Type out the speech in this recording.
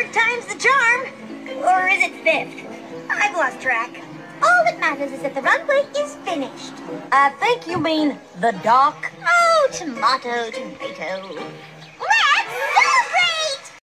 Third time's the charm. Or is it fifth? I've lost track. All that matters is that the runway is finished. I think you mean the dock. Oh, tomato, tomato.